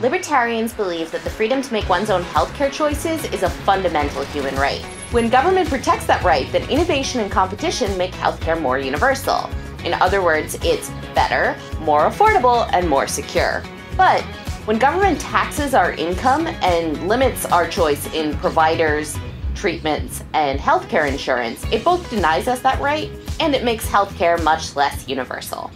Libertarians believe that the freedom to make one's own healthcare choices is a fundamental human right. When government protects that right, then innovation and competition make healthcare more universal. In other words, it's better, more affordable, and more secure. But when government taxes our income and limits our choice in providers, treatments, and healthcare insurance, it both denies us that right and it makes healthcare much less universal.